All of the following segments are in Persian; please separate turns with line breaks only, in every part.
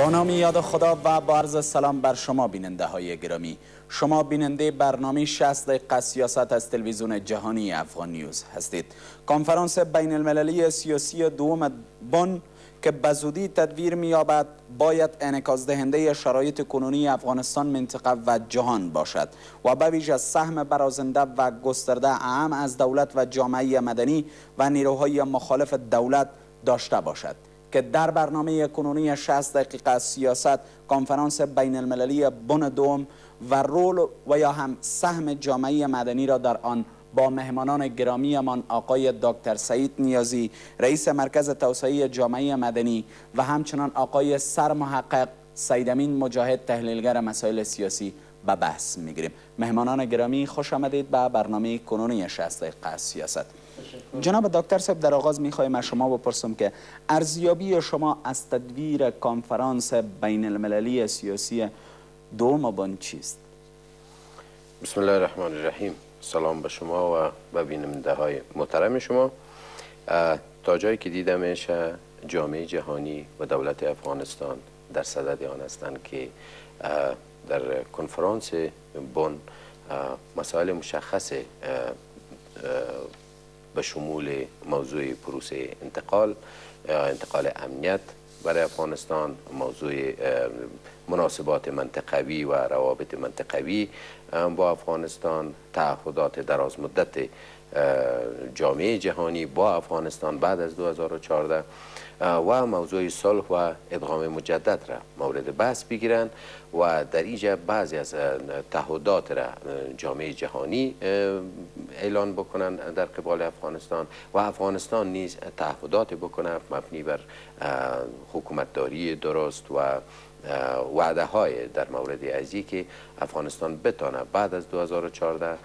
با نام یاد خدا و با عرض سلام بر شما بیننده های گرامی. شما بیننده برنامه 60 دقیقه سیاست از تلویزیون جهانی افغان نیوز هستید. کنفرانس بین المللی سیاسی دوم بن که بزودی تدویر می‌یابد باید انعکاس دهنده شرایط کنونی افغانستان منطقه و جهان باشد و به ویژه سهم برازنده و گسترده اهم از دولت و جامعه مدنی و نیروهای مخالف دولت داشته باشد. که در برنامه کنونی 60 دقیقه سیاست کنفرانس بین المللی بن دوم و رول و یا هم سهم جامعه مدنی را در آن با مهمانان گرامیمان آقای دکتر سعید نیازی رئیس مرکز توسعه جامعه مدنی و همچنان آقای سرمحقق سیدامین مجاهد تحلیلگر مسائل سیاسی به بحث می‌گیریم. مهمانان گرامی خوش آمدید به برنامه کنونی 60 دقیقه سیاست. جناب دکتر صاحب در آغاز می‌خوایم از شما بپرسم که ارزیابی شما از تدویر کنفرانس بین المللی سیاسی دوم بان چیست؟
بسم الله الرحمن الرحیم سلام به شما و به بیننده های محترم شما. تا جایی که دیدمش جامعه جهانی و دولت افغانستان در صدد آن هستند که در کنفرانس بن مسائل مشخص به شمول موضوع پروسه انتقال انتقال امنیت برای افغانستان موضوع مناسبات منطقوی و روابط منطقوی با افغانستان تعهدات دراز مدت جامعه جهانی با افغانستان بعد از 2014 و موضوع صلح و ادغام مجدد را مورد بحث بگیرند و در اینجا بعضی از تعهدات را جامعه جهانی اعلان بکنند در قبال افغانستان و افغانستان نیز تعهدات بکنه مبنی بر حکومتداری درست و وعده های در مورد ازی که افغانستان بتانه بعد از 2014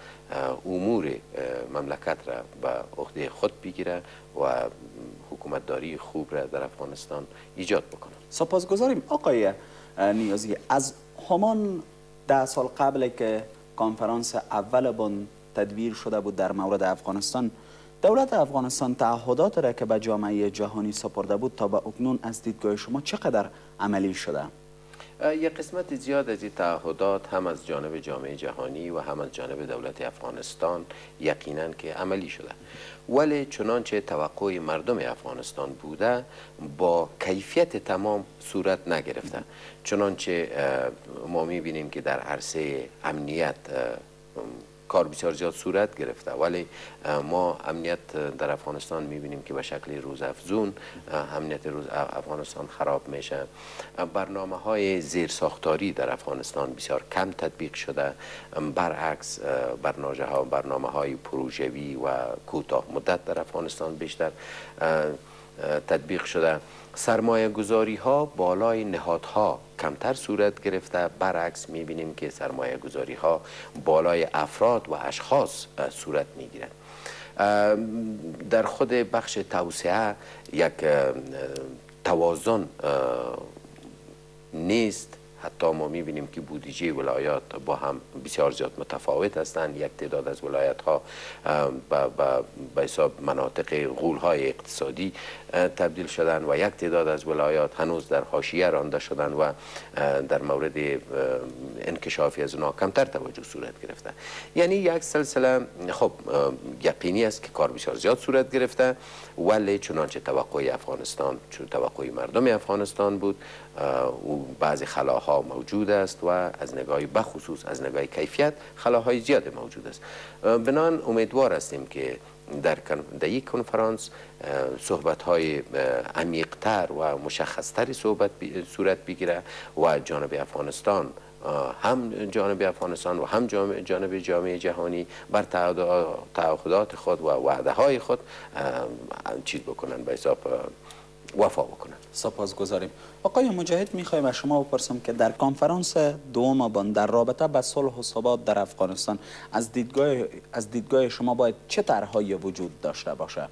امور مملکت را به عهده خود بگیره و حکومتداری خوب را در افغانستان ایجاد بکنه
سپاسگزاریم آقای نیازی از همان ده سال قبل که کنفرانس اول بن تدبیر شده بود در مورد افغانستان دولت افغانستان تعهدات را که به جامعه جهانی سپرده بود تا به اکنون از دیدگاه شما چقدر عملی شده؟
یک قسمت زیاد از این تعهدات هم از جانب جامعه جهانی و هم از جانب دولت افغانستان یقینا که عملی شده. ولی چنانچه توقع مردم افغانستان بوده با کیفیت تمام صورت نگرفته. چنانچه ما می‌بینیم که در عرصه امنیت کار بسیار زیاد صورت گرفته. ولی ما امنیت در افغانستان می‌بینیم که به شکل روزافزون امنیت روز افغانستان خراب میشه. برنامه های زیر ساختاری در افغانستان بسیار کم تطبیق شده. برعکس برنامه ها برنامه های پروژوی و کوتاه مدت در افغانستان بیشتر تطبیق شده. سرمایه گذاری ها بالای نهادها کمتر صورت گرفته. برعکس می‌بینیم که سرمایه گذاری ها بالای افراد و اشخاص صورت می‌گیرند در خود بخش توسعه یک توازن نیست. حتی ما می‌بینیم که بودجه ولایات با هم بسیار زیاد متفاوت هستند. یک تعداد از ولایت ها به حساب مناطق غول های اقتصادی تبدیل شدن و یک تعداد از ولایات هنوز در حاشیه رانده شدن و در مورد انکشافی از اونها کمتر توجه صورت گرفته. یعنی یک سلسله خب یقینی است که کار بسیار زیاد صورت گرفته ولی چنانچه توقع افغانستان چون توقع مردم افغانستان بود او بعضی خلاها موجود است و از نگاه بخصوص از نگاه کیفیت خلاهای زیاد موجود است. بنان امیدوار هستیم که در, در یک کنفرانس صحبت های عمیقتر و مشخصتری صحبت صورت بگیره و جانب افغانستان هم جانب افغانستان و هم جانب جامعه جهانی بر تعهدات خود و وعده های خود چیز بکنن. به حساب وفا بکنن.
سپاسگزاریم. آقای مجاهد میخوایم از شما بپرسم که در کنفرانس دوم بان در رابطه به صلح و ثبات در افغانستان از دیدگاه از دیدگاه شما باید چه طرحهایی وجود داشته باشه؟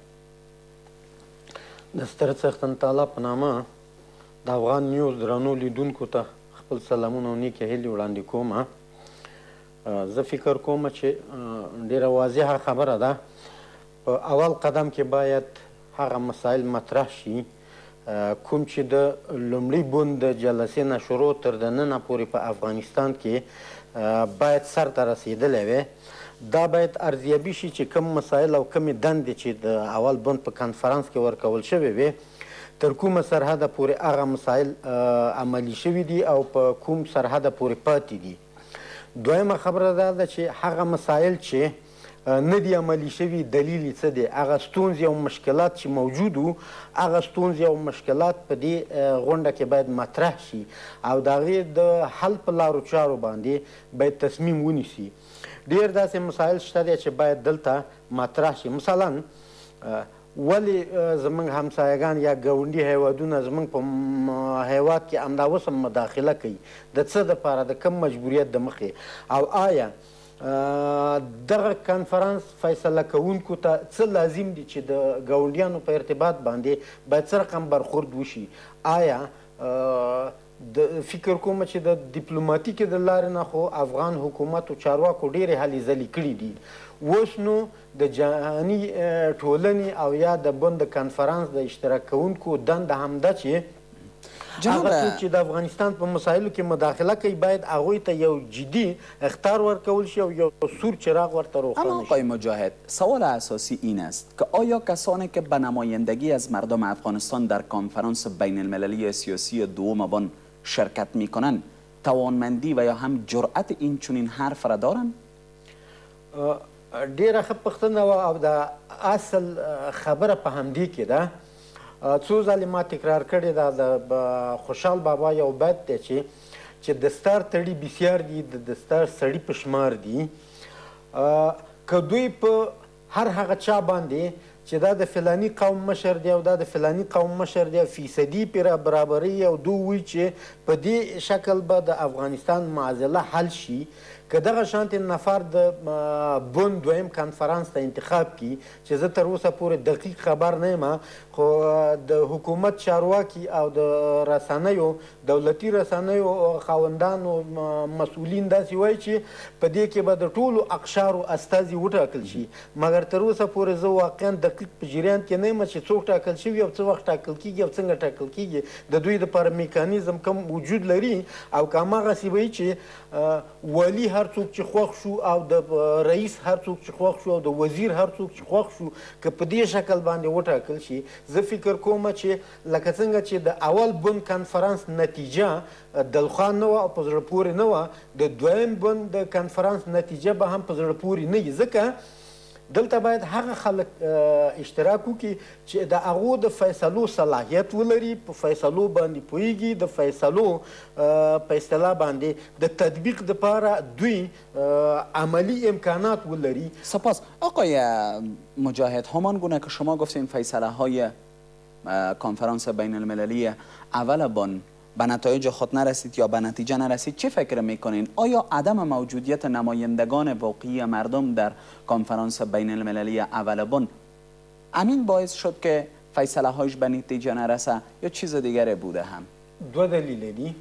د ستر څښتن تعالی په نامه د افغان نیوز درنو لیدونکو ته خپل سلامونه او نیکې هیلې وړاندې کوم زه فکر کوم چې ډیره واضحه خبره ده. په اول قدم کې باید هغه مسایل مطرح شي کوم چې د لومړي بوند د جلسې نه شروع تر د ننه پورې په افغانستان کې باید سر ته رسیدلی وي دا باید ارزیابي شي چې کوم مسایل او کومې دندې چې د اول بند په کنفرانس کې ورکول شوی وي تر کومه سرحده پورې هغه مسایل عملی شوي دي او په کوم سرحده پورې پاتې دي. دویمه خبره دا ده چې هغه مسایل چې نه دی عملی شوي دلیل څه دی؟ هغه ستونزې او مشکلات چې موجود وو هغه ستونزې او مشکلات په دې غونډه کې باید مطرح شي او د هغې د حل په لارو چارو باندې باید تصمیم ونیسي. ډیر داسې مسایل شته دی چې باید دلته مطرح شي. مثلا ولی زمونږ همسایگان یا ګاونډي هیوادونه زمونږ په هیواد کې همدا اوس هم مداخله کوي؟ د څه دپاره د کم مجبوریت د مخې؟ او آیا دغه کنفرانس فیصله کوونکو ته څه لازم دي چې د ګاونډیانو په ارتباط باندې باید څه رقم برخورد وشي؟ آیا د فکر کوم چې د ډیپلوماټیک د لارې نه خو افغان حکومت او چارواکو ډېرې هلې ځلې کړي دي؟ اوس نو د جهاني ټولنې او یا د بن کنفرانس د اشتراک کوونکو دنده هم ده چې هغه څوک چې د افغانستان په مسایلو کې مداخله کوي باید هغوی ته یو جدی اختار ورکول شي او یو سور چراغ ورته روښانه
اما آقای مجاهد سوال اساسی این است که آیا کسانی که به نمایندگی از مردم افغانستان در کنفرانس بین المللی سیاسی دوم بان شرکت می کنند توانمندی و یا هم جرأت این چنین حرف را دارند؟
ډیره ښه پوښتنه او د اصل خبره په همدې کې ده څو ځلې ما تکرار کړې ده د خوشحال بابا یو بیت دی چې چې دستار تړي بسیار دي د دستار سړي په شمار دي. که دوی په هر هغه چا باندې چې دا د فلانی قوم مشر دی او دا د فلانی قوم مشر دی فیصدي پر برابرۍ او دوی وی چې په دې شکل به د افغانستان معضله حل شي که دغه شانتې نفر د بون دویم کنفرانس ته انتخاب کی چې زه تر اوسه پورې دقیق خبر نه یم خو د حکومت چارواکي او د رسنیو دولتي رسنیو خاوندانو مسؤلین داسې وایي چې په دې کې به د ټولو اقشارو استازي وټاکل شي مګر تر اوسه پورې زه واقعا دقیق په جریان کې نه یم چې څوک ټاکل شوي او څه وخت ټاکل کیږي او څنګه ټاکل کیږي د دوی لپاره میکانیزم کم وجود لري او که هماغسې وایي چې والي هر څوک چې خوښ شو او د رئیس هر څوک چې خوښ شو او د وزیر هر څوک چې خوښ شو که په دې شکل باندې وټاکل شي زه فکر کوم چې لکه څنګه چې د اول بند کنفرانس نتیجه دلخوا نه وه او په زړه پورې نه وه د دویم بند د کنفرانس نتیجه به هم په زړه پورې نه وي. ځکه دلته باید هغه خلک اشتراک وکړي چې د هغو د فیصلو صلاحیت ولري په فیصلو باندې پوهیږي د فیصلو په اصطلاح باندې د تطبیق دپاره دوی عملی امکانات ولري.
سپاس. آقای مجاهد همان گونه که شما گفتین فیصله های کنفرانس بین المللی اول بان به نتایج خود نرسید یا به نتیجه نرسید چه فکر می‌کنین؟ آیا عدم موجودیت نمایندگان واقعی مردم در کنفرانس بین المللی اولبون امین باعث شد که فیصله هایش به نتیجه نرسه یا چیز دیگری بوده هم؟
دو دلیل دی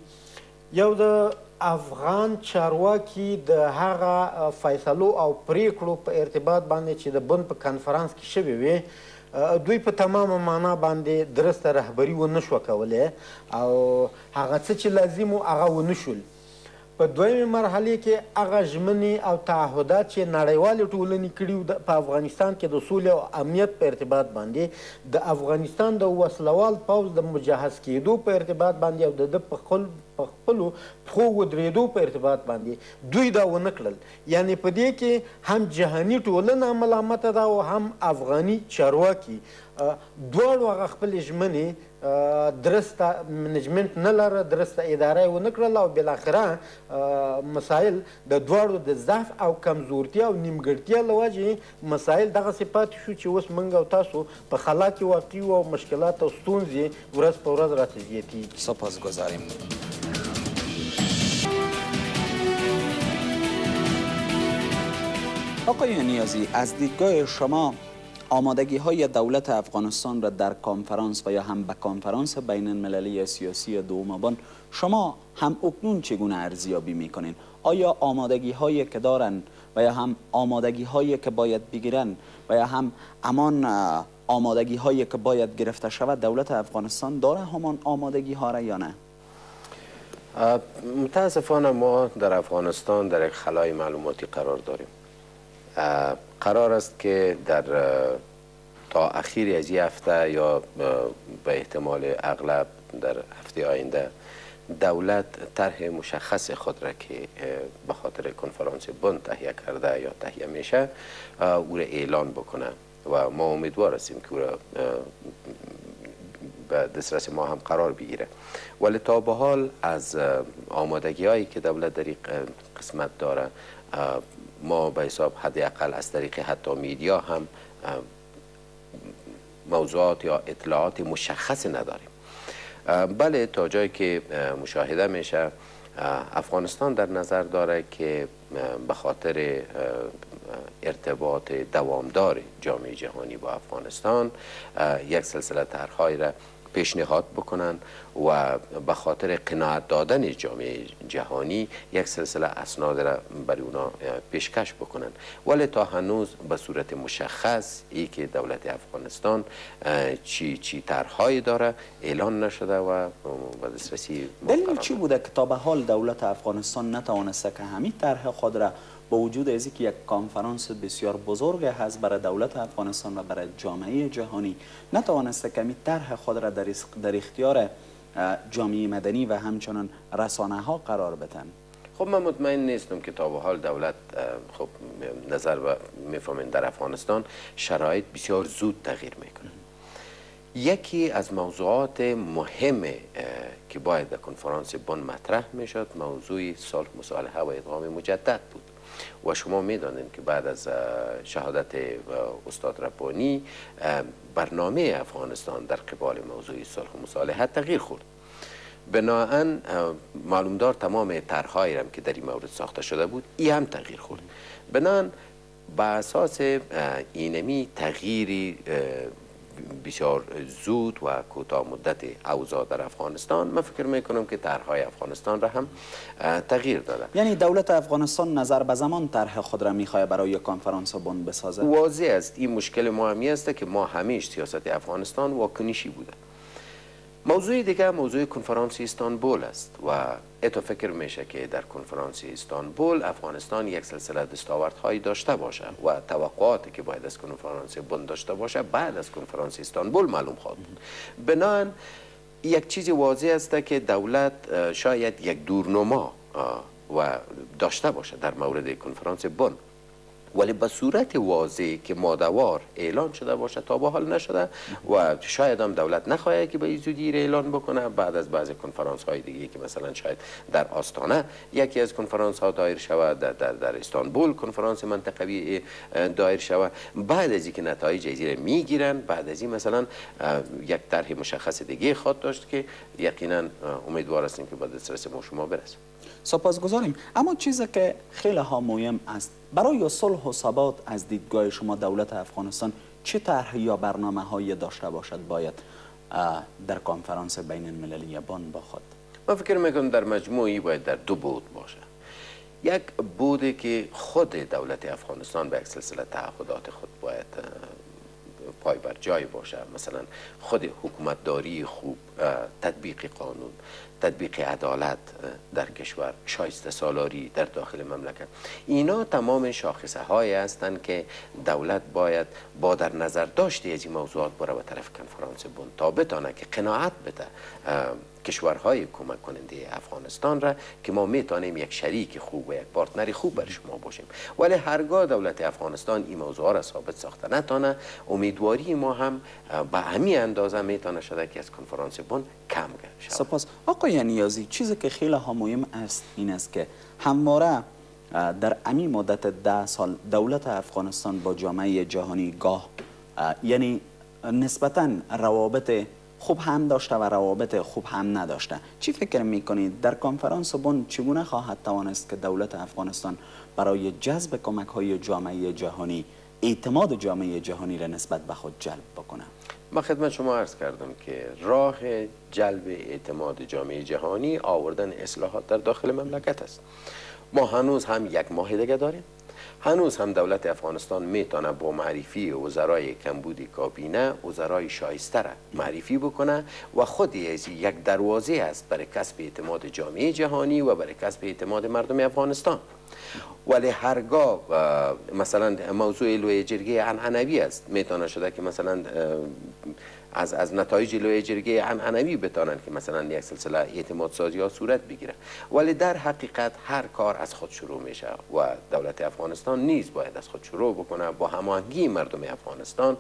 یو د افغان چارواکي د هغه فیصلو او پریکړو په ارتباط باندې چې د بن په کنفرانس کې شوي وي دوی په تمامه معنا باندې درسته رهبری و نشو کوله او هغه څه چې لازم و هغه و نشول په دویمه مرحله کې هغه ژمنې او تعهدات چې نړیوال ټولنې کړي په افغانستان کې د سولې او امنیت په ارتباط باندې د افغانستان د وسلوال پوز د مجهز کېدو په ارتباط باندې او د په خپل په خپلو پښو ودرېدو په ارتباط باندې دوی دا ونه کړل. یعنی په دې کې هم جهاني ټولنه ملامته ده او هم افغاني چارواکي. دواړو هغه خپلې ژمنې درسته منجمنت نه لره درسته اداره یې ونه کړله او بالاخره مسایل د دواړو د ضعف او کمزورتیا او نیمګړتیا له وجې مسایل دغسې پاتې شو چې اوس موږ او تاسو په خلا کې واقع او مشکلات او ستونزې ورځ په ورځ راته زیاتېږي.
سپاسگزاریم آقای نیازی از دیدگاه شما آمادگی های دولت افغانستان را در کنفرانس و یا هم به کنفرانس بین المللی سیاسی دوم بان شما هم اکنون چگونه ارزیابی می‌کنین؟ آیا آمادگی هایی که دارن و یا هم آمادگی هایی که باید بگیرن و یا هم امان آمادگی هایی که باید گرفته شود دولت افغانستان داره همان آمادگی ها را یا نه؟
متاسفانه ما در افغانستان در یک خلای معلوماتی قرار داریم. قرار است که در تا اخیر از این هفته یا به احتمال اغلب در هفته آینده دولت طرح مشخص خود را که به خاطر کنفرانس بن تهیه کرده یا تهیه میشه او را اعلان بکنه. و ما امیدوار هستیم که او را به دسترس ما هم قرار بگیره. ولی تا به حال از آمادگی هایی که دولت در این قسمت داره ما به حساب حداقل از طریق حتی میدیا هم موضوعات یا اطلاعات مشخص نداریم. بله تا جایی که مشاهده میشه افغانستان در نظر داره که به خاطر ارتباط دوامدار جامعه جهانی با افغانستان یک سلسله طرحهایی را پیشنهاد بکنن و به خاطر قناعت دادن جامعه جهانی یک سلسله اسناد را برای اونا پیشکش بکنن. ولی تا هنوز به صورت مشخص ای که دولت افغانستان چی چی طرحهایی داره اعلان نشده و به دسترسی
دلیل چی بوده که تا به حال دولت افغانستان نتوانسته که همین طرح خود را وجود از که یک کانفرانس بسیار بزرگ هست برای دولت افغانستان و برای جامعه جهانی نتوانسته کمی طرح خود را در اختیار جامعه مدنی و همچنان رسانه ها قرار بدن.
خب من مطمئن نیستم که تا به حال دولت خب نظر و می‌فهمین در افغانستان شرایط بسیار زود تغییر می‌کنه. یکی از موضوعات مهم که باید در کنفرانس بن مطرح می‌شد موضوع صلح مصالحه و ادغام مجدد بود. و شما می‌دانید که بعد از شهادت استاد ربانی برنامه افغانستان در قبال موضوع صلح و مصالحت تغییر خورد. بناهن معلومدار تمام طرحهایی که در این مورد ساخته شده بود ای هم تغییر خورد. بنان با اساس اینمی تغییری بسیار زود و کوتاه مدت اوضاع در افغانستان من فکر می‌کنم که طرحهای افغانستان را هم تغییر داده.
یعنی دولت افغانستان نظر به زمان طرح خود را می‌خواد برای کنفرانس بن بسازه
واضح است. این مشکل ما همی است که ما همیش سیاست افغانستان واکنشی بوده. موضوع دیگه موضوع کنفرانس استانبول است و اتو فکر میشه که در کنفرانس استانبول افغانستان یک سلسله دستاوردهایی داشته باشه و توقعاتی که باید از کنفرانس بن داشته باشه بعد از کنفرانس استانبول معلوم خواهد بود. بنان یک چیز واضح است که دولت شاید یک دورنما و داشته باشه در مورد کنفرانس بن. ولی به صورت واضح که مادوار اعلان شده باشه تا به حال نشده و شاید هم دولت نخواهد که به زودی اعلان بکنه. بعد از بعض کنفرانس های دیگه که مثلا شاید در آستانه یکی از کنفرانس ها دایر شود در, در, در استانبول کنفرانس منطقوی دایر شود. بعد از اینکه نتایج ازیر می‌گیرن بعد از این مثلا یک طرح مشخص دیگه خواد داشت که یقینا امیدوار هستیم که با دسترس ما شما برسه
سپاسگزاریم. اما چیزی که خیلی ها مهم است برای صلح و ثبات از دیدگاه شما دولت افغانستان چه طرح یا برنامه هایی داشته باشد باید در کنفرانس بین المللی بان با خود
من فکر می‌کنم در مجموعی باید در دو بود باشه. یک بوده که خود دولت افغانستان به یک سلسله تعهدات خود باید پای بر جای باشه. مثلا خود حکومتداری خوب تطبیق قانون. تطبیق عدالت در کشور شایسته سالاری در داخل مملکت. اینا تمام شاخصه های هستند که دولت باید با در نظر داشته از این موضوعات بره به طرف کنفرانس بون تا بتانه که قناعت بده کشورهای کمک کننده افغانستان را که ما می‌تونیم یک شریک خوب و یک پارتنری خوب بر شما باشیم. ولی هرگاه دولت افغانستان این موضوع را ثابت ساخته نتانه امیدواری ما هم به همین اندازه می‌تونه شده که از کنفرانس بون کم شود.
سپاس. آقای نیازی چیزی که خیلی ها مهم است این است که همواره در امی مدت ده سال دولت افغانستان با جامعه جهانی گاه یعنی نسبتا روابط خوب هم داشته و روابط خوب هم نداشته. چی فکر می‌کنید؟ در کنفرانس بن چگونه خواهد توانست که دولت افغانستان برای جذب کمک های جامعه جهانی اعتماد جامعه جهانی را نسبت به خود جلب بکنه؟
ما خدمت شما عرض کردم که راه جلب اعتماد جامعه جهانی آوردن اصلاحات در داخل مملکت است. ما هنوز هم یک ماه دیگه داریم. هنوز هم دولت افغانستان می‌تونه با معرفی وزرای کمبودی کابینه وزرای شایسته معرفی بکنه و خود یک دروازه است برای کسب اعتماد جامعه جهانی و برای کسب اعتماد مردم افغانستان. ولی هرگاه مثلا موضوع لوی جرگه عنعنوی است می‌تونه شده که مثلا از از نتایج لوی جرگه عنعنوی بتانند که مثلا یک سلسله اعتماد سازی ها صورت بگیره ولی در حقیقت هر کار از خود شروع میشه و دولت افغانستان نیز باید از خود شروع بکنه. با هماهنگی مردم افغانستان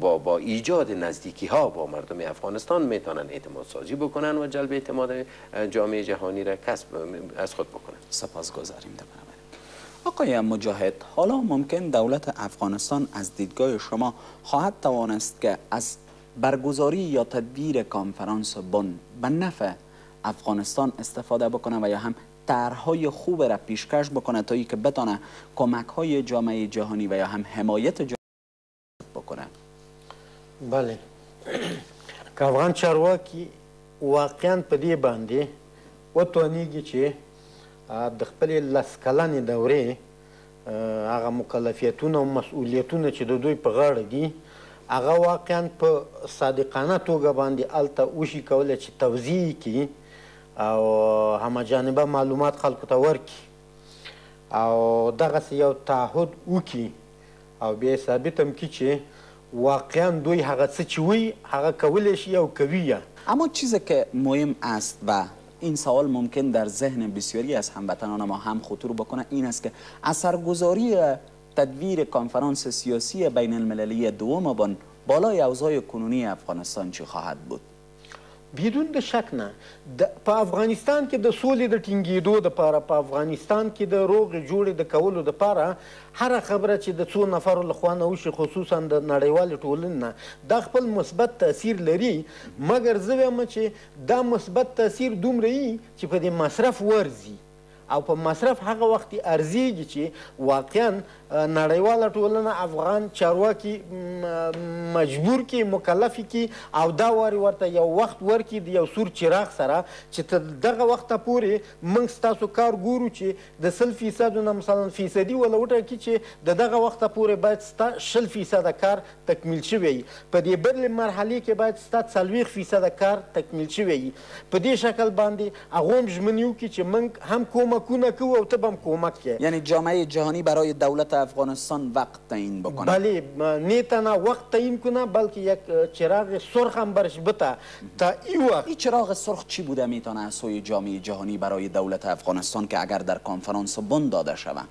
با با ایجاد نزدیکی ها با مردم افغانستان می‌تونن اعتماد سازی بکنن و جلب اعتماد جامعه جهانی را کسب از خود بکنن.
سپاسگزاریم آقای مجاهد حالا ممکن دولت افغانستان از دیدگاه شما خواهد توانست که از برگزاری یا تدبیر کانفرانس بن به نفع افغانستان استفاده بکنه و یا هم طرحهای خوب را پیشکش بکنه تا که بتانه کمک های جامعه جهانی و یا هم حمایت جامعه بکنه.
بله. که افغان چارواکي واقعا په دې باندې وتوانیږي چې د خپلې لس کلنې دورې هغه مکلفیتونه او مسئولیتونه چې دوی په غاړه دي هغه واقعا په صادقانه توګه باندې الته وشي کولی چې توضیح کړي او همجانبه معلومات خلکو ته ورکړي. او دغسې یو تعهد وکړي. او بیا ثابت هم کړي چې واقعا دوی هغه څه چې وی هغه کولی شي او کوي
اما چیزی که مهم است و این سوال ممکن در ذهن بسیاری از هموطنان ما هم خطور بکنه این است که اثرگذاری تدویر کنفرانس سیاسی بین المللی دوم بان بالای اوضاع کنونی افغانستان چی خواهد بود؟
بدون د شک نه. په افغانستان کې د سولې د ټینګېدو لپاره په افغانستان کې د روغې جوړې د کولو لپاره هر خبره چې د څو نفرو لخوا نه وشي خصوصا د نړیوالې ټولنې نه دا خپل مثبت تاثیر لري. مګر زه وایم چې دا مثبت تاثیر دومره چې په دې مصرف ورزي. او په مصرف هغه وخت ارزيږي چې واقعا نړیواله ټولنه افغان چارواکي مجبور کی مکلف کی او دا واري ورته یو وخت ورکی د یو سور چراغ سره چې دغه وخت پورې موږ ستاسو کار ګورو چې د سل فیصد نه مثلا فیصدي ولا وټه کی چې د دغه وخت پورې باید ستا شل فیصد کار تکمیل شوی په دې بل مرحله کې باید ستا څلوېښت فیصد کار تکمیل شوی په دې شکل باندې هغه هم ژمنیو کی چې موږ هم کمکونه کوو او ته هم کمک کې
یعنی جامعه جهانی برای دولت افغانستان وقت تعیین بکنه
بله نه تنها وقت تعیین کنه بلکه یک چراغ سرخ هم برش بته تا این وقت
این چراغ سرخ چی بوده می‌تونه از سوی جامعه جهانی برای دولت افغانستان که اگر در کنفرانس بند داده شود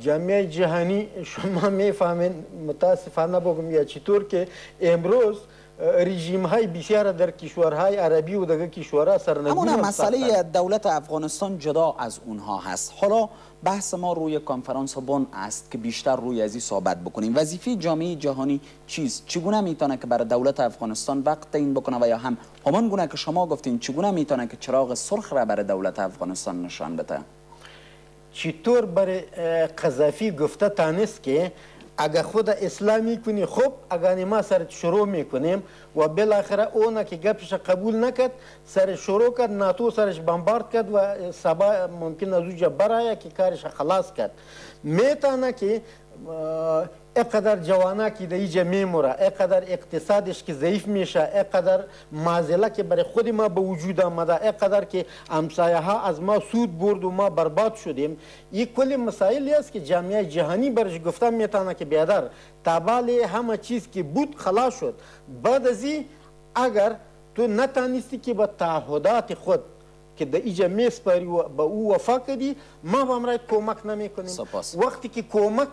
جامعه جهانی شما می‌فهمین متاسفانه بگم یا چطور که امروز رژیم های بسیار در کشورهای عربی و دیگر کشورها سرنگون
اما مسئله دولت افغانستان جدا از اونها هست. حالا بحث ما روی کنفرانس بن است که بیشتر روی ازی صحبت بکنیم. وظیفه جامعه جهانی چیست؟ چگونه می‌تونه که برای دولت افغانستان وقت تعیین بکنه و یا هم همان گونه که شما گفتین چگونه می‌تونه که چراغ سرخ را برای دولت افغانستان نشان بده؟
چطور برای قذافی گفته تانست که اگر خود اسلامی کنی خب اگر ما سر شروع میکنیم و بالاخره اونا که گپش قبول نکرد سر شروع کرد ناتو سرش بمبارد کرد و سبا ممکن از اوجا برای که کارش خلاص کرد. میتونه که اقدر جوانا که در اینجا میموره اقدر اقتصادش که ضعیف میشه اقدر مازله که برای خود ما به وجود آمده اقدر که امسایه ها از ما سود برد و ما برباد شدیم این کلی مسائلی است که جامعه جهانی برش گفته میتونه که بیادر تابال همه چیز که بود خلاص شد بعد از اگر تو نتانستی که به تعهدات خود که در اینجا میسپاری و به او وفا کردی ما به امرای کمک نمیکنیم وقتی که کمک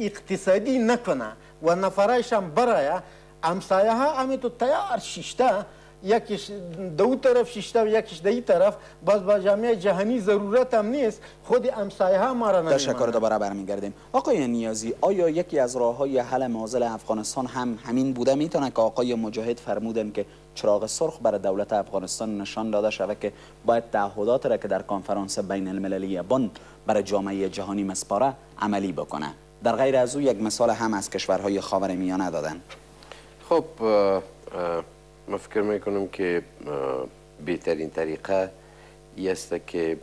اقتصادی نکنه و نفرایش هم برای امسایه ها همین تو تیار شیشته یکیش دو طرف شیشته و یکیش دی طرف. باز با جامعه جهانی ضرورت هم نیست. خود امسایه ها ما را
تشکر دوباره برمیگردیم. آقای نیازی آیا یکی از راه های حل معضل افغانستان هم همین بوده؟ می‌تونه که آقای مجاهد فرمودن که چراغ سرخ برای دولت افغانستان نشان داده شود که باید تعهدات را که در کنفرانس بین المللی بن برای جامعه جهانی مسپاره عملی بکنه. در غیر از او یک مثال هم از کشورهای خاورمیانه دادن.
خب ما فکر می‌کنم که بهترین طریقه است که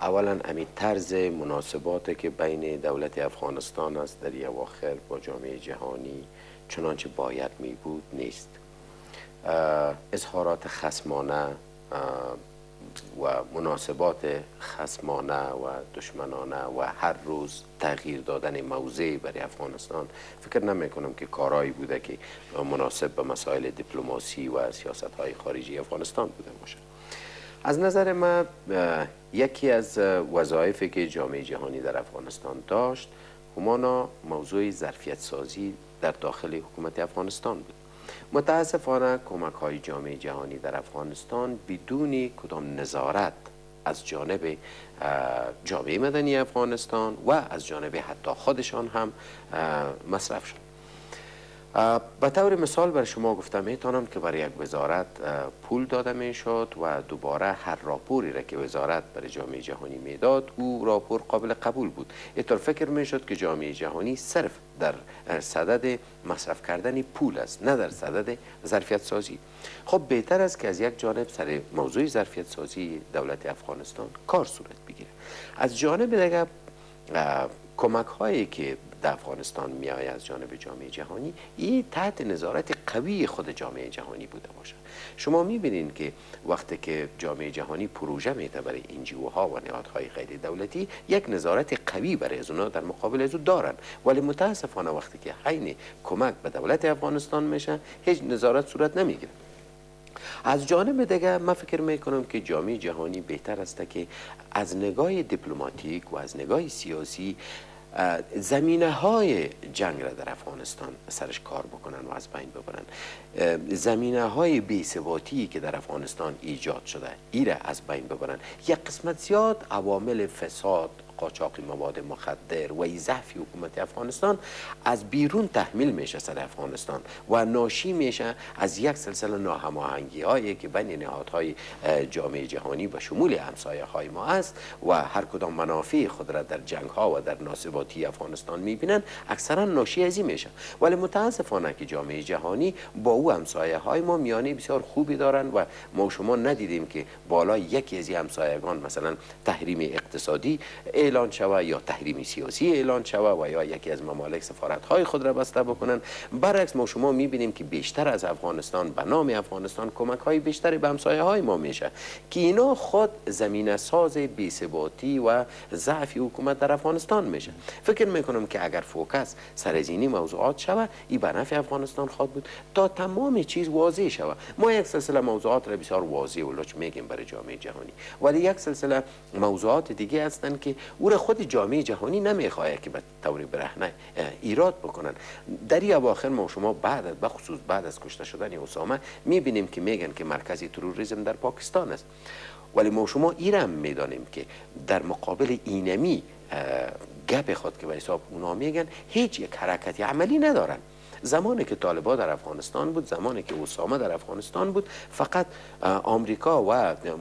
اولا همین طرز مناسبات که بین دولت افغانستان است در اواخر با جامعه جهانی چنانچه باید می بود نیست اظهارات خسمانه و مناسبات خسمانه و دشمنانه و هر روز تغییر دادن موضع برای افغانستان فکر نمی کنم که کارایی بوده که مناسب به مسائل دیپلماسی و سیاست های خارجی افغانستان بوده باشه. از نظر من یکی از وظایفی که جامعه جهانی در افغانستان داشت همانا موضوع ظرفیت سازی در داخل حکومت افغانستان بود. متاسفانه کمک های جامعه جهانی در افغانستان بدون کدام نظارت از جانب جامعه مدنی افغانستان و از جانب حتی خودشان هم مصرف شد. به طور مثال بر شما گفتم می‌تونم که برای یک وزارت پول داده می‌شد و دوباره هر راپوری را که وزارت برای جامعه جهانی می‌داد او راپور قابل قبول بود. اینطور فکر می‌شد که جامعه جهانی صرف در صدد مصرف کردن پول است نه در صدد ظرفیت سازی خب بهتر است که از یک جانب سر موضوع ظرفیت سازی دولت افغانستان کار صورت بگیره. از جانب دیگر کمک هایی که در افغانستان می از جانب جامعه جهانی این تحت نظارت قوی خود جامعه جهانی بوده باشد شما می بینید که وقتی که جامعه جهانی پروژه میده برای انجیو ها و نهادهای غیر دولتی یک نظارت قوی برای از در مقابل از دارن. ولی متاسفانه وقتی که حین کمک به دولت افغانستان میشه هیچ نظارت صورت نمی‌گیره. از جانب دیگه من فکر می‌کنم که جامعه جهانی بهتر است که از نگاه دیپلماتیک و از نگاه سیاسی زمینه های جنگ را در افغانستان سرش کار بکنن و از بین ببرن. زمینه های بیثباتی که در افغانستان ایجاد شده ایره از بین ببرن. یک قسمت زیاد عوامل فساد قاچاق مواد مخدر و ضعف حکومت افغانستان از بیرون تحمیل میشه سر افغانستان و ناشی میشه از یک سلسله ناهماهنگی هایی که بین نهادهای جامعه جهانی و شمول همسایه های ما است و هر کدام منافع خود را در جنگ ها و در ناسباتی افغانستان می‌بینن اکثرا ناشی از میشه. ولی متاسفانه که جامعه جهانی با او همسایه های ما میانه بسیار خوبی دارن و ما شما ندیدیم که بالا یکی از همسایگان مثلا تحریم اقتصادی اعلان شوه یا تحریم سیاسی اعلان شوه و یا یکی از ممالک سفارت های خود را بسته بکنن برعکس ما شما می‌بینیم که بیشتر از افغانستان به نام افغانستان کمک های بیشتری به همسایه های ما میشه که اینا خود زمینه ساز بیثباتی و ضعف حکومت در افغانستان میشه. فکر می‌کنم که اگر فوکس سر از اینی موضوعات شوه ای به نفع افغانستان خواهد بود تا تمام چیز واضح شوه ما یک سلسله موضوعات را بسیار واضح و لچ میگیم برای جامعه جهانی. ولی یک سلسله موضوعات دیگه هستند که او را خود جامعه جهانی نمی‌خواه که به طور برهنه ایراد بکنن در این اواخر ما شما بعد از بخصوص بعد از کشته شدن اسامه می‌بینیم که میگن که مرکزی تروریسم در پاکستان است. ولی ما شما ایرم می‌دانیم که در مقابل اینمی گپ خود که به حساب اونا میگن هیچ یک حرکتی عملی ندارن. زمانی که طالبا در افغانستان بود زمانی که اسامه در افغانستان بود فقط آمریکا و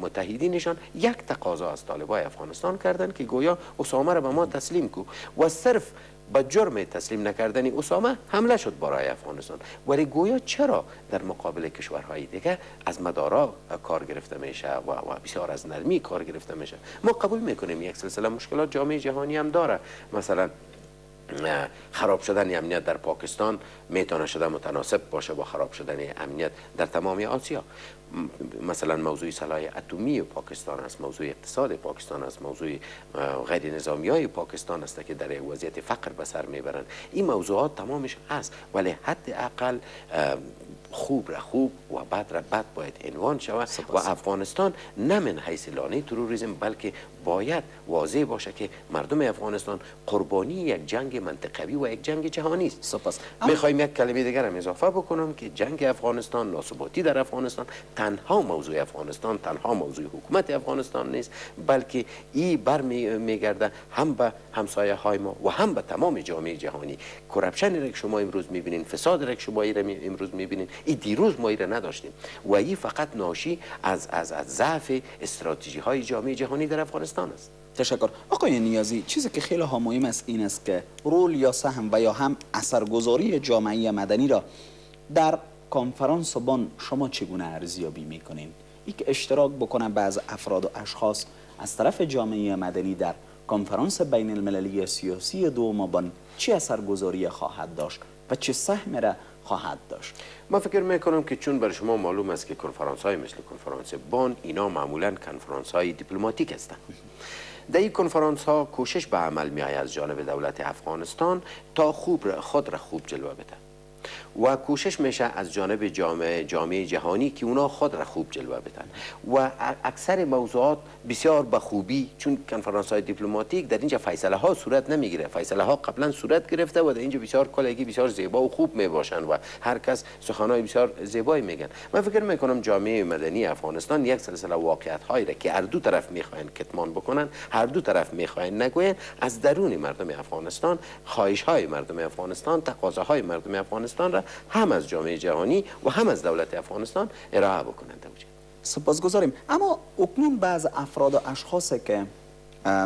متحدینشان یک تقاضا از طالبای افغانستان کردند که گویا اسامه را به ما تسلیم کو و صرف با جرم تسلیم نکردن اسامه حمله شد برای افغانستان. ولی گویا چرا در مقابل کشورهای دیگه از مدارا کار گرفته میشه و, و بسیار از نرمی کار گرفته میشه؟ ما قبول می‌کنیم یک سلسله مشکلات جامعه جهانی هم داره. مثلا خراب شدن امنیت در پاکستان می‌تونه شده متناسب باشه با خراب شدن امنیت در تمامی آسیا. مثلا موضوع سلاح اتمی پاکستان است موضوع اقتصاد پاکستان است موضوع غیر نظامی های پاکستان است که در وضعیت فقر به سر می‌برند این موضوعات تمامش هست ولی حد اقل خوب را خوب و بد را بد باید عنوان شود و افغانستان نه من حیث لانه تروریسم بلکه باید واضح باشه که مردم افغانستان قربانی یک جنگ منطقوی و یک جنگ جهانی است.
سپاس.
می‌خوایم یک کلمه دیگر هم اضافه بکنم که جنگ افغانستان ناسباتی در افغانستان تنها موضوع افغانستان تنها موضوع حکومت افغانستان نیست بلکه ای بر میگرده هم به همسایه های ما و هم به تمام جامعه جهانی. کرپشن را که شما امروز می‌بینین فساد را که شما امروز می‌بینین این دیروز ما را نداشتیم. و این فقط ناشی از از از ضعف استراتژی های جامعه جهانی در افغانستان است.
تشکر. آقای نیازی چیزی که خیلی ها مهم است این است که رول یا سهم و یا هم اثرگذاری جامعه مدنی را در کنفرانس بان شما چگونه ارزیابی می‌کنین؟ یک اشتراک بکنن بعض افراد و اشخاص از طرف جامعه مدنی در کنفرانس بین المللی سیاسی دوم بان چه اثرگذاری خواهد داشت و چه سهم را خواهد داشت.
ما فکر می‌کنم که چون بر شما معلوم است که کنفرانس های مثل کنفرانس بان اینا معمولا کنفرانس های دیپلماتیک هستند. در این کنفرانس ها کوشش به عمل می از جانب دولت افغانستان تا خوب خود را خوب جلوه بده و کوشش میشه از جانب جامعه, جامعه جهانی که اونا خود را خوب جلوه بدن. و اکثر موضوعات بسیار به خوبی چون کنفرانس های دیپلماتیک در اینجا فیصله ها صورت نمی‌گیره. فیصله ها قبلا صورت گرفته و در اینجا بسیار کلگی بسیار زیبا و خوب می باشن و هر کس سخنهای بسیار زیبایی میگن. من فکر می‌کنم جامعه مدنی افغانستان یک سلسله واقعیت هایی را که هر دو طرف می‌خواین کتمان بکنن هر دو طرف می‌خواین نگوین از درون مردم افغانستان خواهش های مردم افغانستان تقاضاهای مردم افغانستان را هم از جامعه جهانی و هم از دولت افغانستان ارائه بکنند.
سپاسگزاریم. اما اکنون بعض افراد و اشخاصی که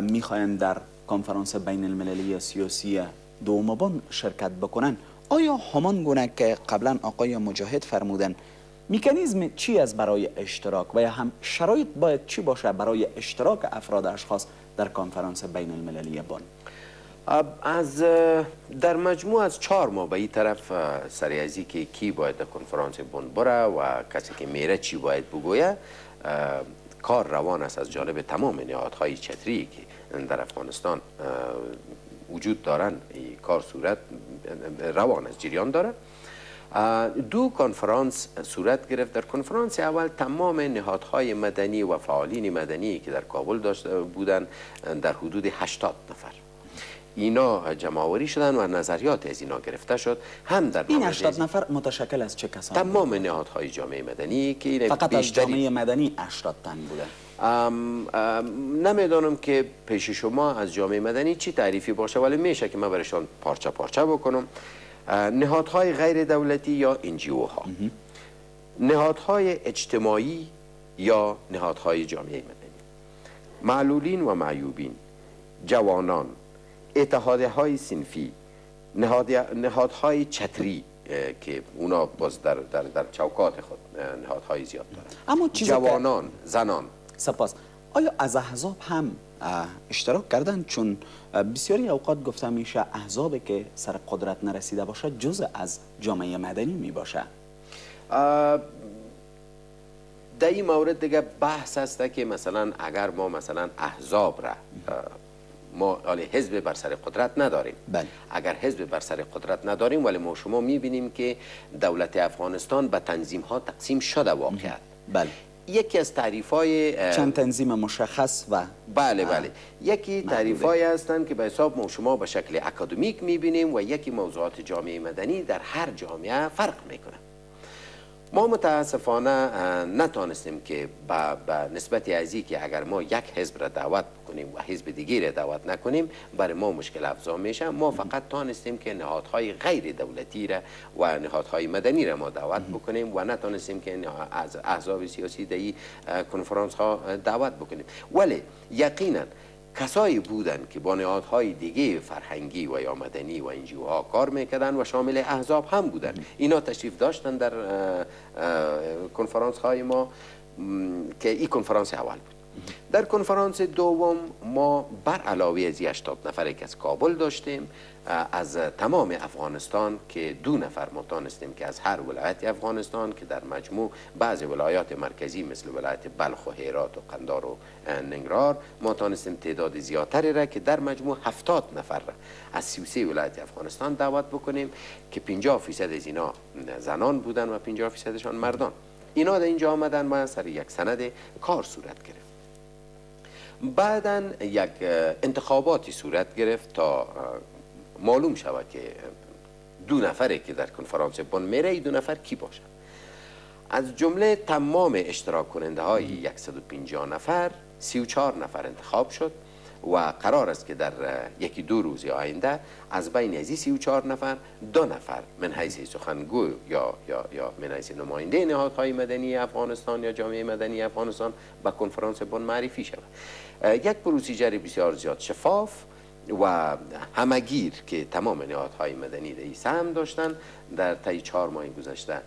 می‌خواین در کنفرانس بین المللی سیاسی دومبان شرکت بکنن آیا همان گونه که قبلا آقای مجاهد فرمودن میکانیزم چی از برای اشتراک و یا هم شرایط باید چی باشه برای اشتراک افراد اشخاص در کنفرانس بین المللی بان؟
از در مجموع از چهار ماه به این طرف سریازی که کی باید در کنفرانس بند بره و کسی که میره چی باید بگویه کار روان است از جانب تمام نهادهای چتری که در افغانستان وجود دارن. این کار صورت روان از جریان داره. دو کنفرانس صورت گرفت. در کنفرانس اول تمام نهادهای مدنی و فعالین مدنی که در کابل داشته بودند در حدود 80 نفر. اینا جمعوری شدن و نظریات از اینا گرفته شد. هم در
این 80 نفر متشکل از چه کسانی؟
تمام نهادهای جامعه مدنی
که فقط از جامعه مدنی 80 تن بوده.
نمی‌دانم که پیش شما از جامعه مدنی چی تعریفی باشه ولی میشه که من برشان پارچه پارچه بکنم. نهادهای غیر دولتی یا انجیو ها نهادهای اجتماعی یا نهادهای جامعه مدنی. معلولین و معیوبین. جوانان. اتحاده های سنفی نهادهای چتری که اونا باز در, در, در چوکات خود نهادهای زیاد دارن. اما جوانان زنان.
سپاس. آیا از احزاب هم اشتراک کردن؟ چون بسیاری اوقات گفته میشه احزابی که سر قدرت نرسیده باشه جز از جامعه مدنی می باشه
در این مورد دیگه بحث هسته که مثلا اگر ما مثلا احزاب را ما حزب بر سر قدرت نداریم.
بله.
اگر حزب بر سر قدرت نداریم ولی ما شما می‌بینیم که دولت افغانستان به تنظیم ها تقسیم شده واقعا.
بله.
یکی از تعریف های
چند تنظیم مشخص و
بله بله. یکی تعریف های هستند که به حساب ما شما به شکل اکادمیک می‌بینیم و یکی موضوعات جامعه مدنی در هر جامعه فرق می‌کنه. ما متاسفانه نتانستیم که به نسبت ازی که اگر ما یک حزب را دعوت کنیم و حزب دیگی را دعوت نکنیم برای ما مشکل افزا میشه. ما فقط تانستیم که نهادهای غیر دولتی را و نهادهای مدنی را ما دعوت بکنیم و نتانستیم که از احزاب سیاسی این کنفرانس ها دعوت بکنیم. ولی یقینا کسایی بودند که با نهادهای دیگه فرهنگی و یا مدنی و انجیوها کار می‌کردن و شامل احزاب هم بودند. اینا تشریف داشتن در کنفرانس های ما که این کنفرانس اول بود. در کنفرانس دوم ما بر علاوه از 80 نفر که از کابل داشتیم. از تمام افغانستان که دو نفر ما که از هر ولایت افغانستان که در مجموع بعض ولایات مرکزی مثل ولایت بلخ و هرات و قندار و ننگرار ما تعداد زیادتری را که در مجموع هفتاد نفر را از 33 ولایت افغانستان دعوت بکنیم که 50 فیصد از اینا زنان بودن و 50 فیصدشان مردان. اینا در اینجا آمدن ما سر یک سند کار صورت گرفت. بعدا یک انتخاباتی صورت گرفت تا معلوم شود که دو نفره که در کنفرانس بن میره دو نفر کی باشن؟ از جمله تمام اشتراک کننده های 150 نفر 34 نفر انتخاب شد و قرار است که در یکی دو روز آینده از بین از 34 نفر دو نفر من حیث سخنگو یا یا یا من حیث نماینده نهادهای مدنی افغانستان یا جامعه مدنی افغانستان به کنفرانس بن معرفی شود. یک پروسیجر بسیار زیاد شفاف و همگیر که تمام نهادهای مدنی در سهم داشتن در طی چهار ماه گذشته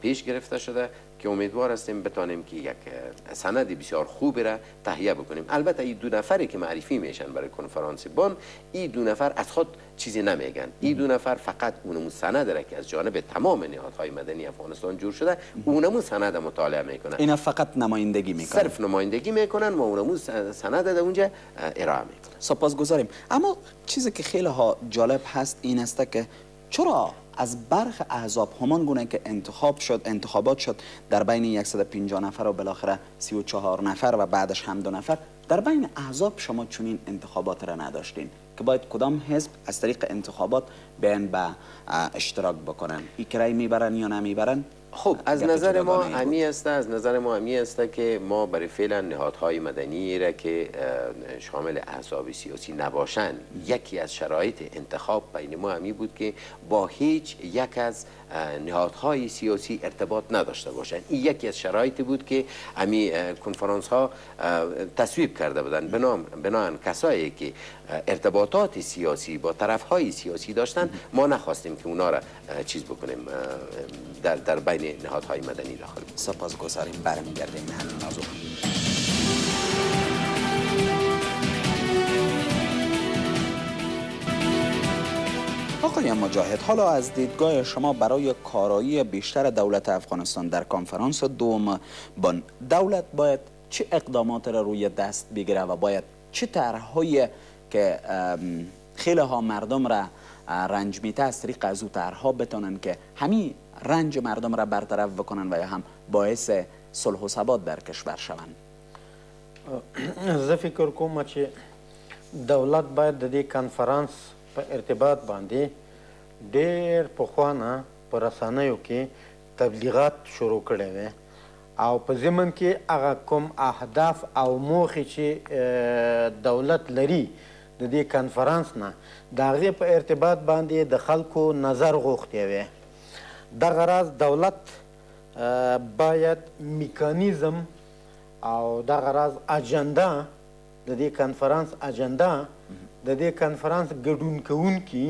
پیش گرفته شده. که امیدوار هستیم بتانیم که یک سند بسیار خوب را تهیه بکنیم. البته این دو نفری که معرفی میشن برای کنفرانس بن این دو نفر از خود چیزی نمیگن. این دو نفر فقط اونمون سند را که از جانب تمام نهادهای مدنی افغانستان جور شده اونمون سند مطالعه می‌کنن.
اینا فقط نمایندگی می‌کنن.
صرف نمایندگی می‌کنن و اونمون سند در اونجا ارائه می‌کنن.
سپاسگزاریم. اما چیزی که خیلی ها جالب هست این است که چرا از برخ احزاب همان گونه که انتخاب شد انتخابات شد در بین 150 نفر و بالاخره 34 نفر و بعدش هم دو نفر در بین احزاب شما چنین انتخابات را نداشتین که باید کدام حزب از طریق انتخابات بیان به اشتراک بکنن. ای کرای می‌برن یا نمی‌برن؟
خب از نظر ما همی است از نظر ما همی است که ما برای فعلا نهادهای مدنی را که شامل احزاب سیاسی نباشند یکی از شرایط انتخاب بین ما همی بود که با هیچ یک از نهادهای سیاسی ارتباط نداشته باشند. این یکی از شرایطی بود که همی کنفرانس ها تصویب کرده بودند. بنام بنان کسایی که ارتباطات سیاسی با طرف های سیاسی داشتن ما نخواستیم که اونا را چیز بکنیم در, در بین نهادهای مدنی داخل.
سپاس گذاریم برمیگردیم همین موضوع. آقای مجاهد حالا از دیدگاه شما برای کارایی بیشتر دولت افغانستان در کنفرانس دوم بان دولت باید چه اقدامات را روی دست بگیره و باید چه طرحهای که خیلی ها مردم را رنج میته از طریق از او طرحها بتونن که همین رنج مردم را برطرف بکنن و یا هم باعث صلح و ثبات در کشور شوند.
زه فکر کوم چې دولت باید د دې کنفرانس په ارتباط باندې ډېر پخوانه په رسنیو کې تبلیغات شروع کړي وي. او په ضمن کې هغه کوم اهداف او موخې چې دولت لري د دې کنفرانس نه د هغې په ارتباط باندې د خلکو نظر غوښتی وي. دغه راز دولت باید میکانیزم او دغه راز اجنډا د دې کنفرانس اجنډا د دې کنفرانس ګډون کوونکي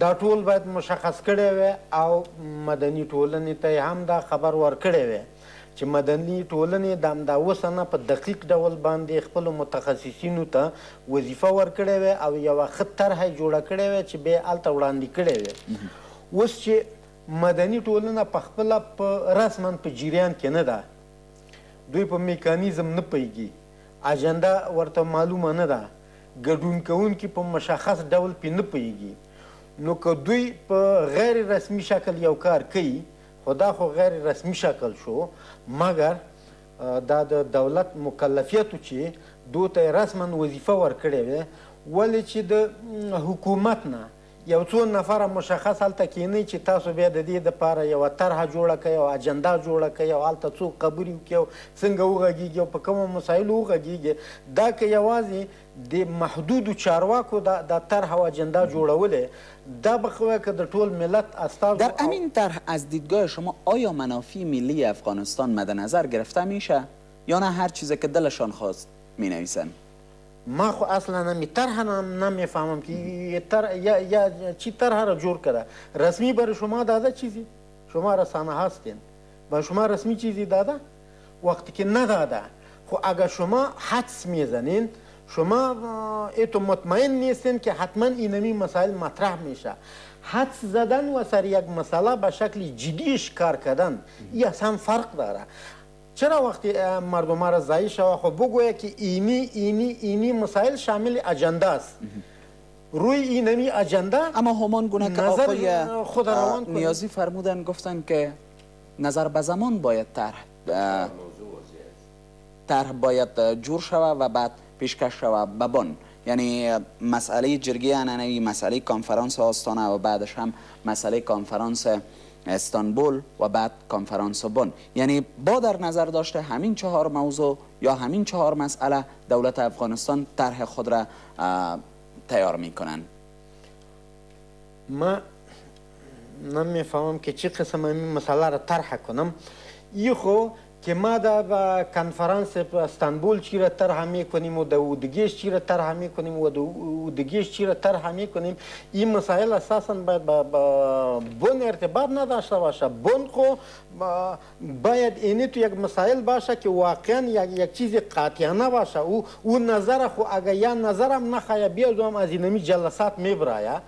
دا ټول باید مشخص کړي وي او مدني ټولنې ته هم دا خبر ورکړی وي چې مدني ټولنې د همدا اوسنه په دقیق ډول باندې خپلو متخصصینو ته وظیفه ورکړې وي او یوه ښه طرحه یې جوړه کړې وي چې بیا هلته وړاندې کړې وي اوس چې مدني ټولنه په خپله په رسما په جریان کې نه ده دوی په میکانیزم نه پوهېږي اجنډا ورته معلومه نه ده ګډون کوونکي په مشخص ډول پې نه پوهېږي نو که دوی په غیر رسمي شکل یو کار کوي خو دا خو غیر رسمي شکل شو مګر دا د دولت مکلفیتو چې دو ته رسما وظیفه ورکړې وي ولې چې د حکومت نه. یو څو نفره مشخص هلته کینی چې تاسو بیا د دې دپاره یوه طرحه جوړه کړئ او اجنډا جوړه کړئ او هلته څو وکړئ او څنګه وغږیږي او په کومو مسایلو وغږیږي. دا که یوازې د محدودو چارواکو د طرح او اجنډا جوړولې دا بخواه که در طول ملت استاذ
در امین طرح از دیدگاه شما آیا منافع ملی افغانستان مد نظر گرفته میشه یا نه هر چیزی که دلشان خواست می نویسن
ما خو اصلا نمی طرح نمی‌فهمم که تر یا, یا چی طرح را جور کرده. رسمی برای شما داده چیزی؟ شما رسانه هستین. و شما رسمی چیزی داده؟ وقتی که نداده خو اگر شما حدس می‌زنین شما ایتو مطمئن نیستین که حتما اینمی مسائل مطرح میشه. حدس زدن و سر یک مسئله به شکل جدیش کار کردن این اصلا فرق داره. چرا وقتی مردم را ضعیف شوه؟ خب بگویه که اینی اینی اینی مسائل شامل اجنده است. روی اینمی اجنده
اما همان گونه که آقای خود نیازی فرمودن گفتن که نظر به زمان باید طرح طرح باید جور شوه و بعد پیشکش شوه. به بن یعنی مسئله جرگی انانوی مسئله کنفرانس آستانه و بعدش هم مسئله کنفرانس استانبول و بعد کنفرانس بن. یعنی با در نظر داشته همین چهار موضوع یا همین چهار مسئله دولت افغانستان طرح خود را تیار می‌کنن.
ما نمی‌فهمم که چی قسم این مسئله را طرح کنم. ای خو که ما در کنفرانس استانبول چی را طرح میکنیم و در اودگیش چی را طرح میکنیم و در اودگیش چی را طرح میکنیم این مسائل اساسا باید با بن ارتباط نداشته باشه بن خو باید اینی تو یک مسائل باشه که واقعا یک, یک چیز قاطعانه باشه او او نظر خو اگر یا نظرم نخواهی بیا دوام از اینمی جلسات میبرایه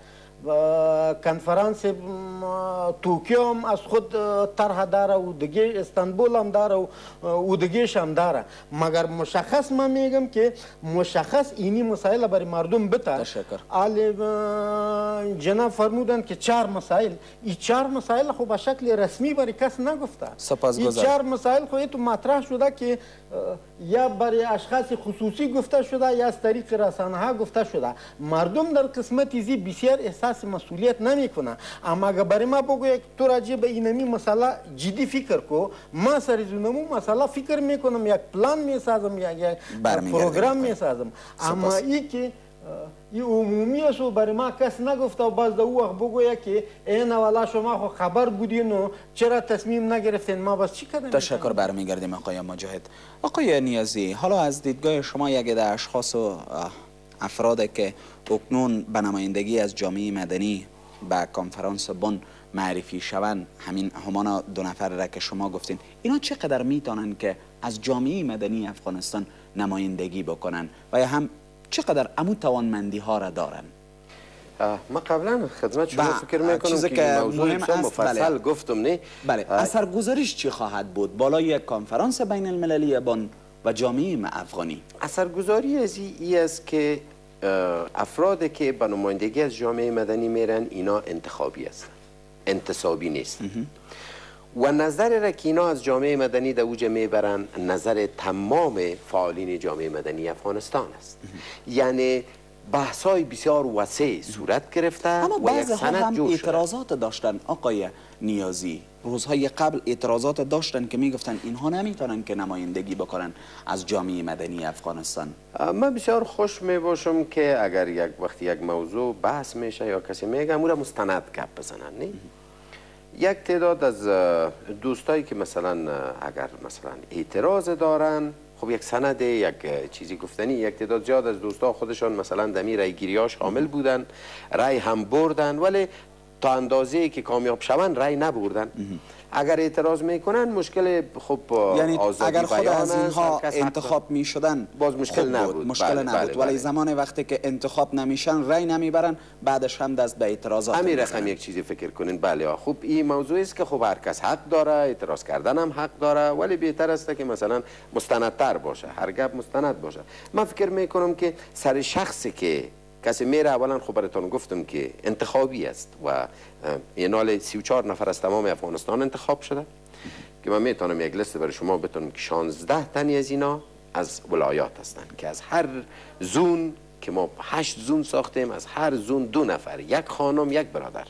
کنفرانس توکیو هم از خود طرح داره و دیگه استانبول هم داره و دیگهش هم داره مگر مشخص من میگم که مشخص اینی مسائل برای مردم بته
تشکر
آل جناب فرمودن که چهار مسائل این چهار مسائل خو به شکل رسمی برای کس نگفته
سپاسگزار
این چهار مسائل خو تو مطرح شده که یا برای اشخاص خصوصی گفته شده یا از طریق رسانه ها گفته شده. مردم در قسمت زی بسیار احساس مسئولیت نمیکنه اما اگر برای ما بگو تو راجع به اینمی مسئله جدی فکر کو. ما سر زونمو مسئله فکر میکنم یک پلان میسازم یک پروگرام میسازم. اما ای که ای عمومی است و برای ما کس نگفته و باز در او وقت بگویه که این والا شما خبر بودین و چرا تصمیم نگرفتین؟ ما بس چی کردیم؟
تشکر برمیگردیم آقای مجاهد. آقای نیازی حالا از دیدگاه شما یک ده اشخاص و افراد که اکنون به نمایندگی از جامعه مدنی به کنفرانس بن معرفی شوند همین همان دو نفر را که شما گفتین اینا چقدر می‌تونن که از جامعه مدنی افغانستان نمایندگی بکنن؟ و یا هم چقدر امو توانمندی ها را دارن؟
ما قبلا خدمت شما فکر می‌کنم که موضوع مفصل بله. گفتم نه؟
بله اثرگذاریش چی خواهد بود؟ بالای یک کنفرانس بین المللی بان و جامعه افغانی.
اثرگذاری از ای است که افرادی که به نمایندگی از جامعه مدنی میرن اینا انتخابی است انتصابی نیست و نظر را که اینا از جامعه مدنی در اوج می‌برن نظر تمام فعالین جامعه مدنی افغانستان است. یعنی بحث های بسیار وسیع صورت گرفته
اما بعضی ها هم اعتراضات داشتن آقای نیازی. روزهای قبل اعتراضات داشتن که می‌گفتن اینها نمی‌تونن که نمایندگی بکنن از جامعه مدنی افغانستان.
من بسیار خوش می باشم که اگر یک وقتی یک موضوع بحث میشه یا کسی میگه اون مستند گپ بزنن نه؟ یک تعداد از دوستایی که مثلا اگر مثلا اعتراض دارن خب یک سند یک چیزی گفتنی یک تعداد زیاد از دوستا خودشان مثلا دمی رای گیریاش حامل بودن رای هم بردن ولی تا اندازه که کامیاب شوند رای نبردن. اگر اعتراض می‌کنن مشکل خب
یعنی اگر خود از اینها انتخاب می‌شدن
باز مشکل نبود.
مشکل بله، نبود. بله، ولی بله. زمان وقتی که انتخاب نمیشن رای نمی‌برن بعدش هم دست به اعتراضات
همین رقم یک چیزی فکر کنین. بله خوب. این موضوع است که خب هر کس حق داره اعتراض کردن هم حق داره ولی بهتر است که مثلا مستندتر باشه. هر گپ مستند باشه. من فکر می‌کنم که سر شخصی که کسی میره اولا خب براتون گفتم که انتخابی است و اینال 34 نفر از تمام افغانستان انتخاب شده که من می‌تونم یک لیست برای شما بتونم که 16 تنی از اینا از ولایات هستند که از هر زون که ما هشت زون ساختیم از هر زون دو نفر یک خانم یک برادر.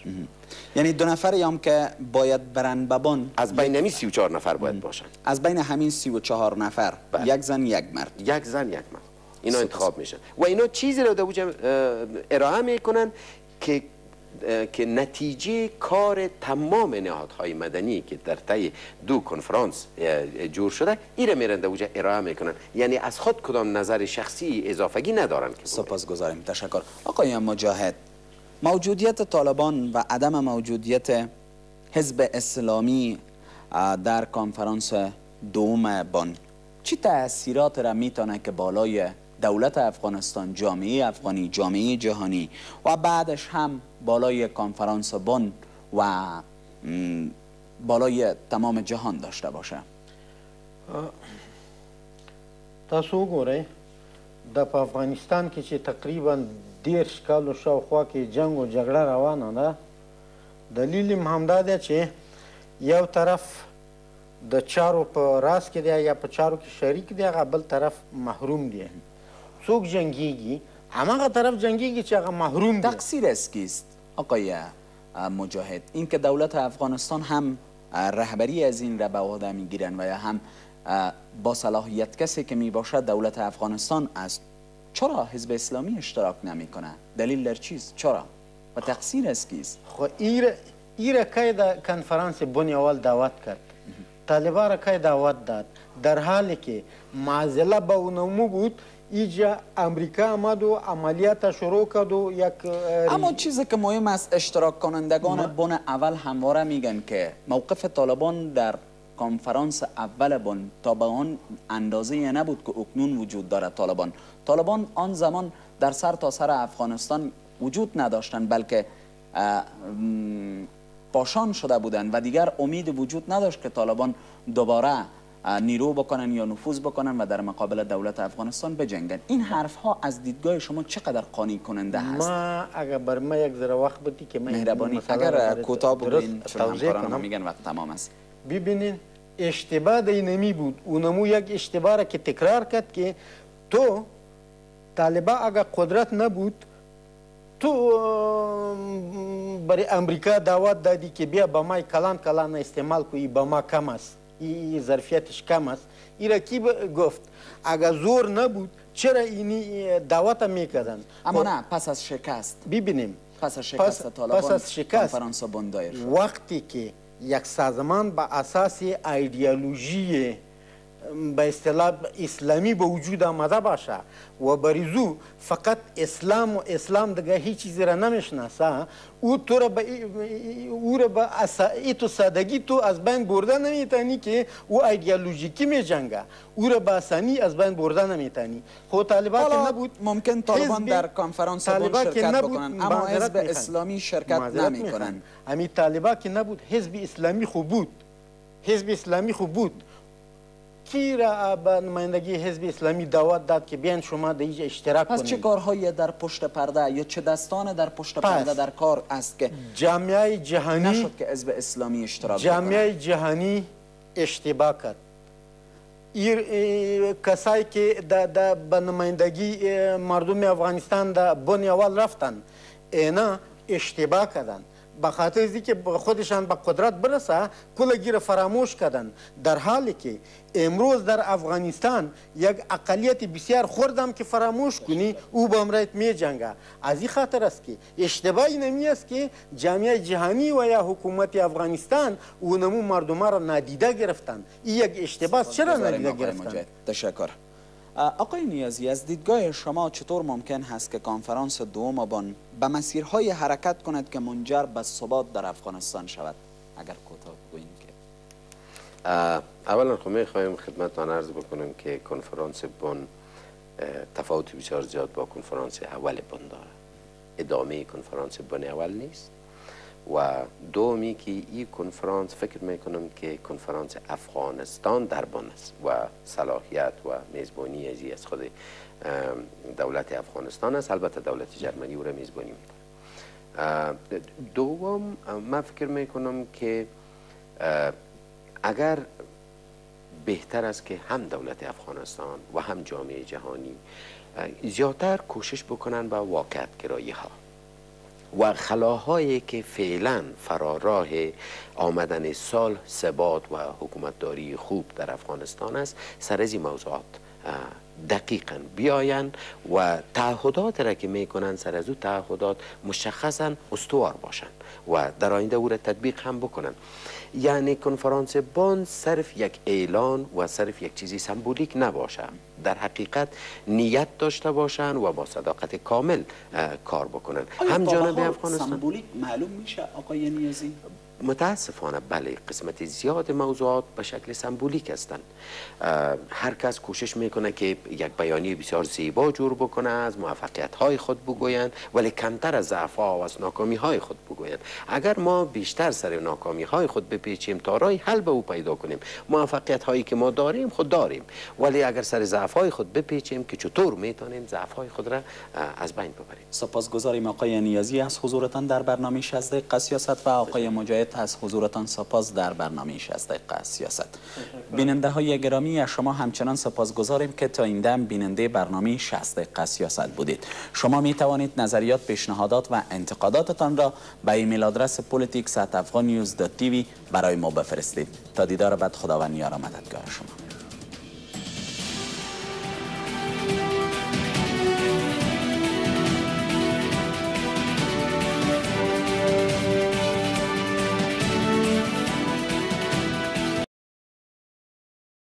یعنی دو نفر هم که باید برن ببان
از بین همین 34 نفر باید باشن.
از بین همین 34 نفر. بله. یک زن یک مرد.
یک زن یک مرد. اینا انتخاب میشن. و اینا چیزی رو در ارائه می‌کنن که که نتیجه کار تمام نهادهای مدنی که در طی دو کنفرانس جور شده ایره میرن در اوجه ارائه می‌کنن. یعنی از خود کدام نظر شخصی اضافگی ندارن که
سپاس گذاریم. تشکر. آقای مجاهد موجودیت طالبان و عدم موجودیت حزب اسلامی در کنفرانس دوم بان چی تاثیرات را می‌تونه که بالای دولت افغانستان جامعه افغانی جامعه جهانی و بعدش هم بالای کنفرانس بن و بالای تمام جهان داشته باشه.
تاسو وګورئ د افغانستان کې چې تقریبا دیرش کالو شاوخوا کې جنگ او جګړه روانه ده دلیل هم همدا دی چې یو طرف د چارو په راس کې دی یا په چارو کې شریک دی هغه بل طرف محروم دی څوک جنگیږي هماغه طرف جنگیږي چې هغه محروم
تقصیر است کیست آقای مجاهد این که دولت افغانستان هم رهبری از این را به عهده می‌گیرن و یا هم با صلاحیت کسی که می باشد دولت افغانستان است چرا حزب اسلامی اشتراک نمی‌کنه دلیل در چیست چرا و تقصیر است کیست
خو ایر ایر که در کنفرانس بنی اول دعوت کرد طالبان را که دعوت داد در حالی که معضله به اونمو بود ایجا امریکا آمد و عملیات شروع کرد و یک
اما چیزی که مهم است اشتراک کنندگان بن اول همواره میگن که موقف طالبان در کنفرانس اول بن تا به آن اندازه نبود که اکنون وجود دارد طالبان طالبان آن زمان در سر تا سر افغانستان وجود نداشتند بلکه پاشان شده بودند و دیگر امید وجود نداشت که طالبان دوباره نیرو بکنن یا نفوذ بکنن و در مقابل دولت افغانستان بجنگن. این حرف ها از دیدگاه شما چقدر قانی کننده هست
ما اگر بر ما یک ذره وقت بدی که
مهربانی اگر کوتاه بگین چون میگن وقت تمام است.
ببینین اشتباه اینمی بود. اونمو یک اشتباه را که تکرار کرد که تو طالبا اگر قدرت نبود تو برای امریکا دعوت دادی که بیا با ما کلان کلان استعمال کنی با ما کم است. ظرفیتش کم است این را کی گفت اگر زور نبود چرا اینی دعوت می‌کردن
اما نه پس از شکست
ببینیم
پس از شکست طالبان
پس از شکست
کنفرانس
وقتی که یک سازمان به اساس ایدئولوژی به اصطلاح اسلامی به وجود آمده باشه. و بریزو فقط اسلام و اسلام دیگه هیچ چیزی را نمی‌شناسه. او تو را به او را به تو سادگی تو از بین برده نمی‌تونی که او ایدئولوژیکی می جنگه او را به آسانی از بین برده نمی‌تونی خو طالبان که نبود
ممکن طالبان در کنفرانس بون شرکت بکنن اما حزب اسلامی شرکت نمی‌کنن
همین طالبان که نبود حزب اسلامی خوب بود. حزب اسلامی خوب بود. کی را به نمایندگی حزب اسلامی دعوت داد که بیان شما در اینجا اشتراک
کنید پس چه کارهایی در پشت پرده یا چه دستان در پشت پرده در کار است که
جامعه جهانی
نشد که حزب اسلامی اشتراک
جامعه جهانی اشتباه کرد. ایر کسایی که در به نمایندگی مردم افغانستان در بنی اول رفتن اینا اشتباه کردند به خاطر از که خودشان به قدرت برسه کلگی را فراموش کردن. در حالی که امروز در افغانستان یک اقلیت بسیار خوردم که فراموش کنی او با امرایت می جنگه. از این خاطر است که اشتباهی نمی است که جامعه جهانی و یا حکومت افغانستان او نمو مردم را نادیده گرفتن. این یک اشتباه چرا نادیده گرفتن؟
تشکر آقای نیازی از دیدگاه شما چطور ممکن هست که کنفرانس دوم بان به مسیرهای حرکت کند که منجر به ثبات در افغانستان شود؟ اگر کوتاه بگوییم که.
اولا خب می‌خوایم خدمتتان عرض بکنم که کنفرانس بن تفاوت بسیار زیاد با کنفرانس اول بن داره ادامه کنفرانس بن اول نیست. و دومی که این کنفرانس فکر می‌کنم که کنفرانس افغانستان در بن است و صلاحیت و میزبانی از خود دولت افغانستان است. البته دولت جرمنی او را میزبانی می‌کنه. دوم من فکر می‌کنم که اگر بهتر است که هم دولت افغانستان و هم جامعه جهانی زیادتر کوشش بکنن با واقعیت گرایی ها و خلاهایی که فعلا فراراه آمدن سال ثبات و حکومتداری خوب در افغانستان است. سر از موضوعات دقیقا بیاین و تعهدات را که می‌کنن سر از او تعهدات مشخصا استوار باشند و در آینده او را تطبیق هم بکنن. یعنی کنفرانس بان صرف یک اعلان و صرف یک چیزی سمبولیک نباشه. در حقیقت نیت داشته باشن و با صداقت کامل کار بکنن.
هم جانب افغانستان؟ سمبولیک معلوم میشه آقای نیازی؟
متاسفانه بله قسمت زیاد موضوعات به شکل سمبولیک هستند. هر کس کوشش می‌کنه که یک بیانیه بسیار زیبا جور بکنه از موفقیت های خود بگویند ولی کمتر از ضعف و از ناکامی های خود بگویند. اگر ما بیشتر سر ناکامی های خود بپیچیم تا رای حل به او پیدا کنیم موفقیت هایی که ما داریم خود داریم. ولی اگر سر ضعف های خود بپیچیم که چطور می‌تونیم ضعف های خود را از بین ببریم.
سپاسگزاریم آقای نیازی از حضورتان در برنامه 60 دقیقه سیاست و آقای مجاهد از حضورتان سپاس در برنامه 60 دقیقه سیاست. بیننده های گرامی شما همچنان سپاسگزاریم که تا این دم بیننده برنامه 60 دقیقه سیاست بودید. شما می توانید نظریات پیشنهادات و انتقاداتتان را به ایمیل آدرس politics برای ما بفرستید. تا دیدار بعد خداوند یار مددگار شما.